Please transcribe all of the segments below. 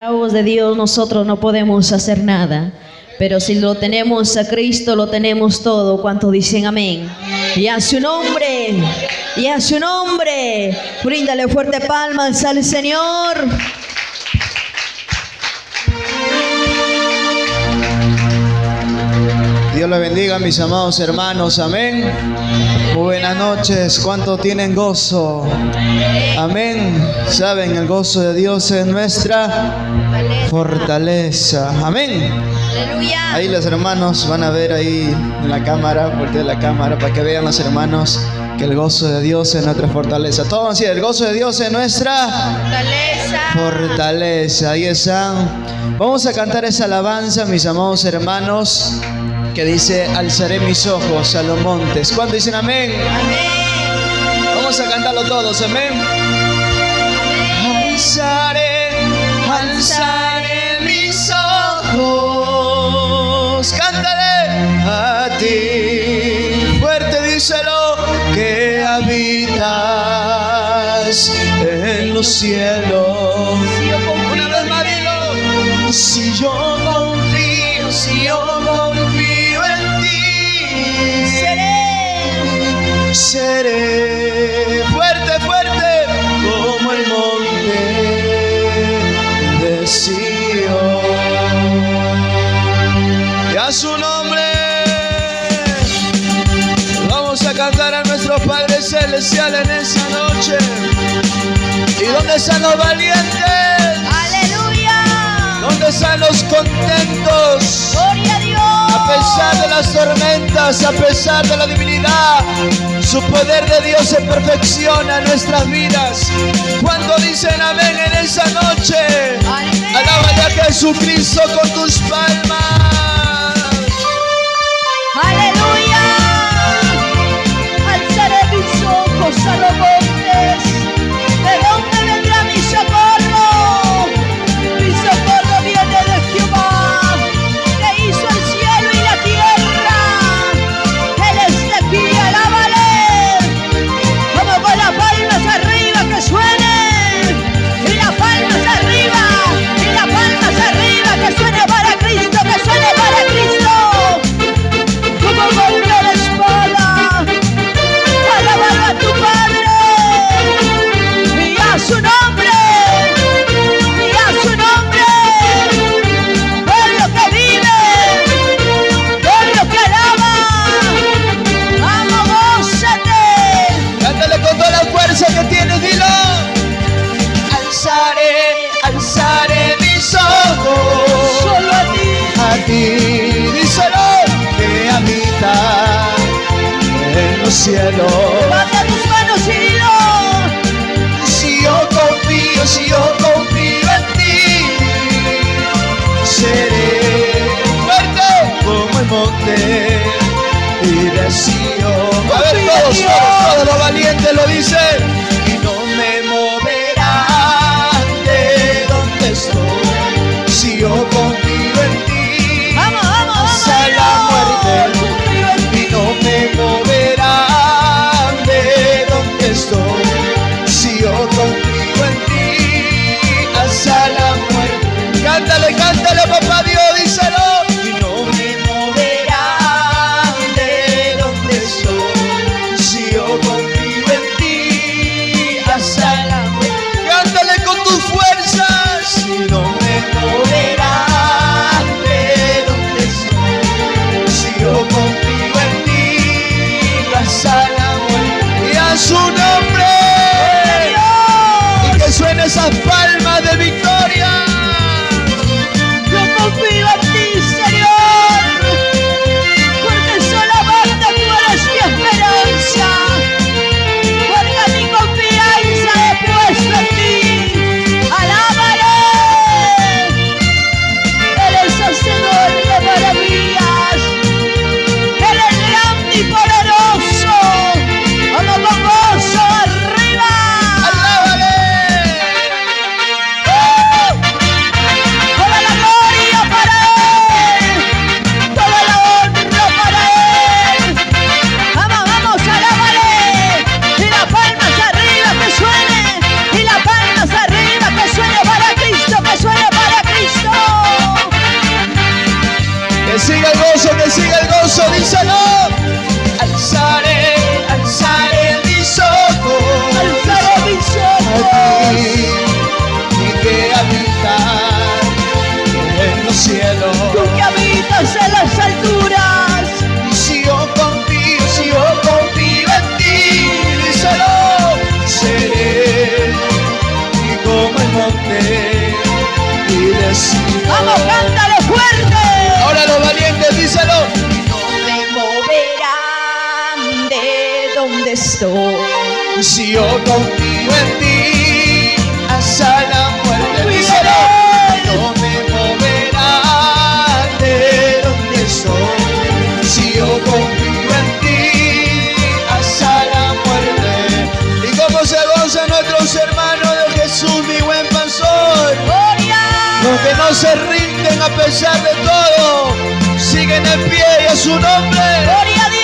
De Dios nosotros no podemos hacer nada, pero si lo tenemos a Cristo lo tenemos todo. ¿Cuántos dicen amén? Y a su nombre, y a su nombre, bríndale fuerte palmas al Señor. Dios le bendiga, mis amados hermanos. Amén. Muy buenas noches. ¿Cuánto tienen gozo? Amén. Saben, el gozo de Dios es nuestra fortaleza. Amén. Aleluya. Ahí los hermanos van a ver ahí en la cámara, de la cámara, para que vean los hermanos que el gozo de Dios es nuestra fortaleza. Todos así, el gozo de Dios es nuestra Fortaleza. fortaleza. Ahí están. Vamos a cantar esa alabanza, mis amados hermanos, que dice, alzaré mis ojos a los montes. ¿Cuándo dicen amén? Amén. Vamos a cantarlo todos, amén. Alzaré, alzaré mis ojos. Cántale a ti. Fuerte díselo que habitas en los cielos. Si yo confío, si yo seré, fuerte, fuerte como el monte de Sion. Y a su nombre vamos a cantar a nuestro Padre Celestial en esa noche. ¿Y dónde están los valientes? Aleluya. ¿Dónde están los contentos? Gloria a Dios. A pesar de las tormentas, a pesar de la debilidad, su poder de Dios se perfecciona en nuestras vidas. Cuando dicen amén en esa noche, alábale a Jesucristo con tus palmas. Cielos. de victoria. Estoy. Si yo confío en ti, hasta la muerte. Él. No me moverá de donde estoy. Si yo confío en ti, hasta la muerte. ¿Y cómo se gozan nuestros hermanos de Jesús, mi buen pastor? Gloria. Los que no se rinden a pesar de todo, siguen en pie y a su nombre. Gloria a Dios.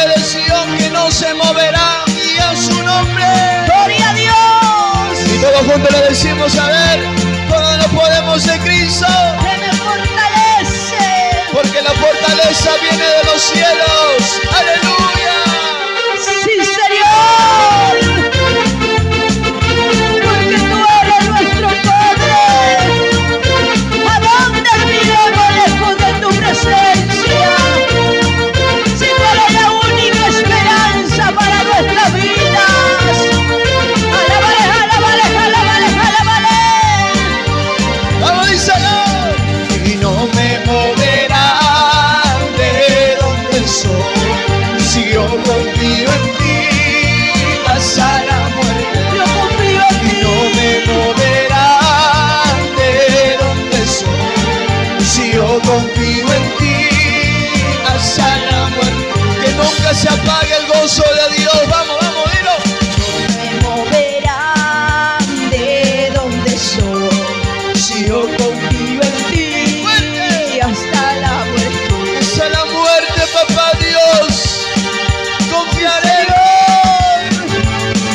Monte de Sión que no se moverá y a su nombre. Gloria a Dios. Y todos juntos le decimos, a ver, todos lo podemos en Cristo, Que me fortalece. porque la fortaleza viene de los cielos.